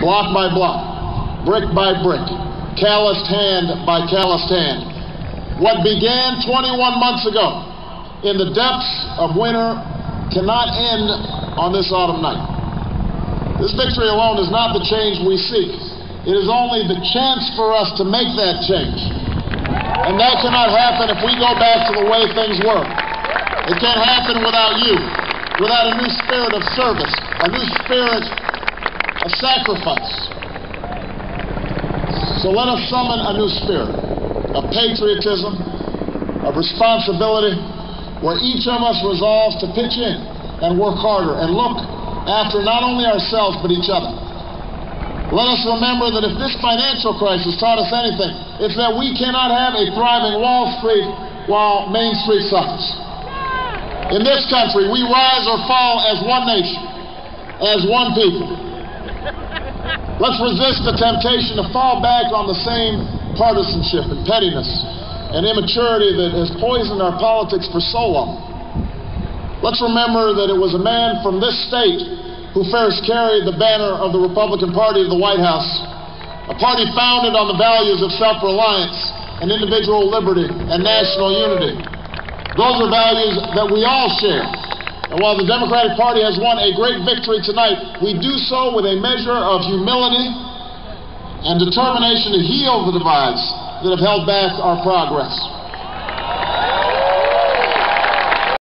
block by block, brick by brick, calloused hand by calloused hand. What began 21 months ago in the depths of winter cannot end on this autumn night. This victory alone is not the change we seek. It is only the chance for us to make that change. And that cannot happen if we go back to the way things were. It can't happen without you, without a new spirit of service, a new spirit of sacrifice. So let us summon a new spirit of patriotism, of responsibility, where each of us resolves to pitch in and work harder and look after not only ourselves but each other. Let us remember that if this financial crisis taught us anything, it's that we cannot have a thriving Wall Street while Main Street suffers. In this country, we rise or fall as one nation, as one people. Let's resist the temptation to fall back on the same partisanship and pettiness and immaturity that has poisoned our politics for so long. Let's remember that it was a man from this state who first carried the banner of the Republican Party to the White House, a party founded on the values of self reliance and individual liberty and national unity. Those are values that we all share. And while the Democratic Party has won a great victory tonight, we do so with a measure of humility and determination to heal the divides that have held back our progress.